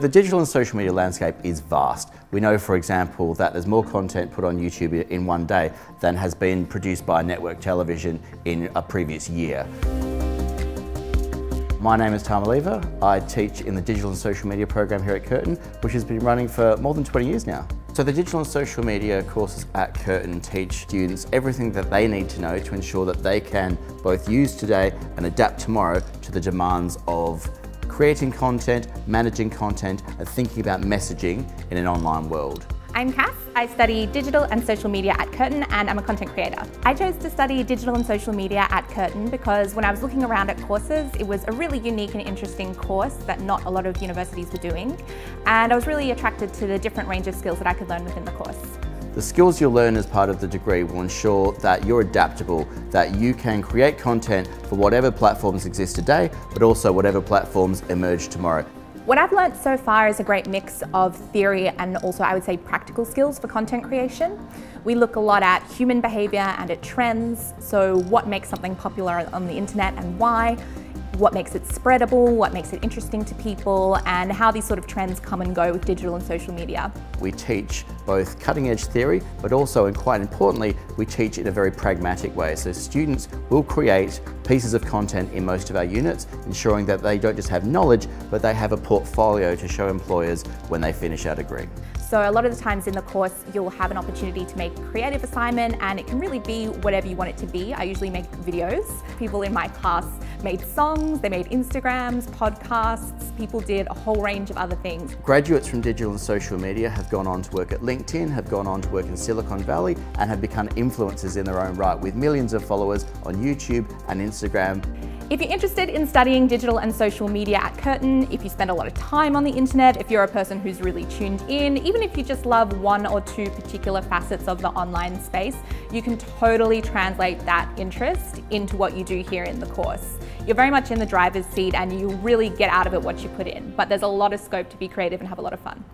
The digital and social media landscape is vast. We know, for example, that there's more content put on YouTube in one day than has been produced by network television in a previous year. My name is Tama Leaver. I teach in the digital and social media program here at Curtin, which has been running for more than 20 years now. So the digital and social media courses at Curtin teach students everything that they need to know to ensure that they can both use today and adapt tomorrow to the demands of creating content, managing content, and thinking about messaging in an online world. I'm Cass. I study digital and social media at Curtin and I'm a content creator. I chose to study digital and social media at Curtin because when I was looking around at courses, it was a really unique and interesting course that not a lot of universities were doing. And I was really attracted to the different range of skills that I could learn within the course. The skills you'll learn as part of the degree will ensure that you're adaptable, that you can create content for whatever platforms exist today, but also whatever platforms emerge tomorrow. What I've learnt so far is a great mix of theory and also I would say practical skills for content creation. We look a lot at human behaviour and at trends, so what makes something popular on the internet and why, what makes it spreadable, what makes it interesting to people, and how these sort of trends come and go with digital and social media. We teach both cutting edge theory, but also, and quite importantly, we teach in a very pragmatic way. So students will create pieces of content in most of our units, ensuring that they don't just have knowledge, but they have a portfolio to show employers when they finish our degree. So a lot of the times in the course, you'll have an opportunity to make a creative assignment and it can really be whatever you want it to be. I usually make videos. People in my class made songs, they made Instagrams, podcasts, people did a whole range of other things. Graduates from digital and social media have gone on to work at LinkedIn, have gone on to work in Silicon Valley and have become influencers in their own right with millions of followers on YouTube and Instagram. If you're interested in studying digital and social media at Curtin, if you spend a lot of time on the internet, if you're a person who's really tuned in, even if you just love one or two particular facets of the online space, you can totally translate that interest into what you do here in the course. You're very much in the driver's seat and you really get out of it what you put in, but there's a lot of scope to be creative and have a lot of fun.